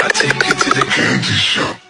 I take you to the candy shop.